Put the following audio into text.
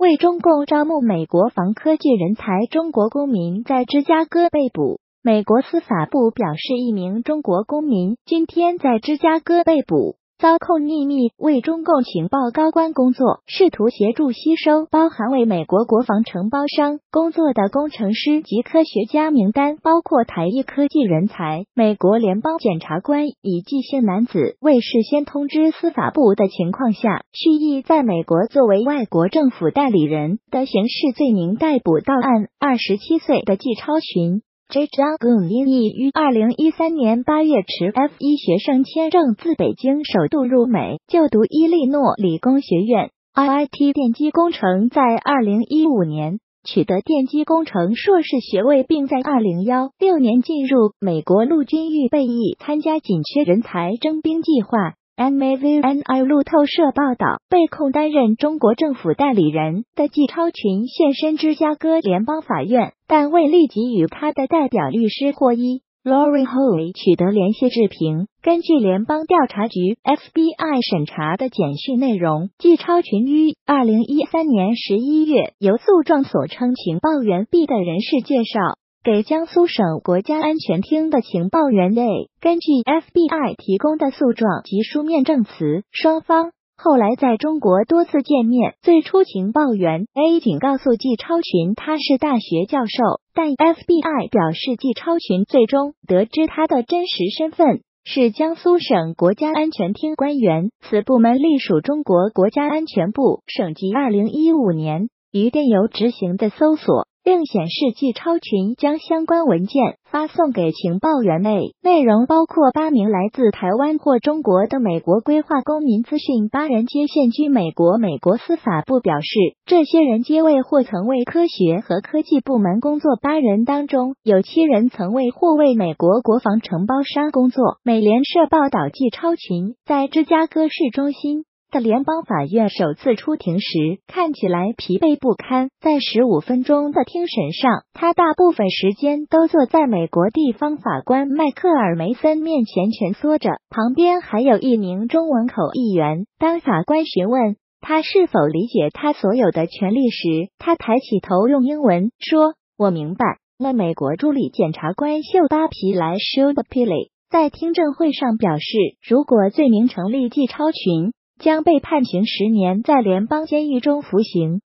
为中共招募美国防科技人才，中国公民在芝加哥被捕。美国司法部表示，一名中国公民今天在芝加哥被捕。遭控秘密为中共情报高官工作，试图协助吸收包含为美国国防承包商工作的工程师及科学家名单，包括台裔科技人才。美国联邦检察官以纪姓男子未事先通知司法部的情况下，蓄意在美国作为外国政府代理人的刑事罪名逮捕到案。二十七岁的纪超群。J. John Gun 因意于二零一三年八月持 F 一学生签证自北京首度入美，就读伊利诺理工学院 （IIT） 电机工程，在二零一五年取得电机工程硕士学位，并在二零幺六年进入美国陆军预备役，参加紧缺人才征兵计划。Mavni 路透社报道，被控担任中国政府代理人的季超群现身芝加哥联邦法院，但未立即与他的代表律师霍伊 （Lori Hoy） 取得联系置评。根据联邦调查局 （FBI） 审查的简讯内容，季超群于二零一三年十一月由诉状所称情报员 B 的人士介绍。给江苏省国家安全厅的情报员 A，根据 FBI 提供的诉状及书面证词，双方后来在中国多次见面。最初，情报员 A 仅告诉季超群他是大学教授，但 FBI 表示季超群最终得知他的真实身份是江苏省国家安全厅官员，此部门隶属中国国家安全部。省级二零一五年于电邮执行的搜索。并显示，季超群将相关文件发送给情报员内内容包括八名来自台湾或中国的美国规划公民资讯，八人皆现居美国。美国司法部表示，这些人皆为或曾为科学和科技部门工作，八人当中有七人曾为或为美国国防承包商工作。美联社报道，季超群在芝加哥市中心。的联邦法院首次出庭时，看起来疲惫不堪。在十五分钟的听审上，他大部分时间都坐在美国地方法官迈克尔梅森面前蜷缩着，旁边还有一名中文口译员。当法官询问他是否理解他所有的权利时，他抬起头用英文说：“我明白。”了。美国助理检察官秀巴皮莱 （Shilda p i l y 在听证会上表示，如果罪名成立，即超群。将被判刑十年，在联邦监狱中服刑。